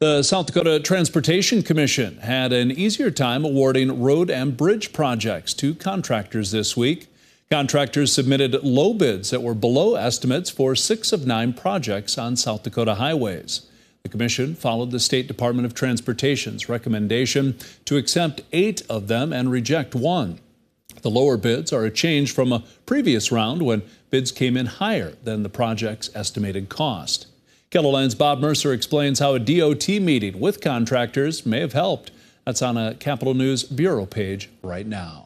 The South Dakota Transportation Commission had an easier time awarding road and bridge projects to contractors this week. Contractors submitted low bids that were below estimates for six of nine projects on South Dakota highways. The Commission followed the State Department of Transportation's recommendation to accept eight of them and reject one. The lower bids are a change from a previous round when bids came in higher than the project's estimated cost. KELOLAND's Bob Mercer explains how a DOT meeting with contractors may have helped. That's on a Capital News Bureau page right now.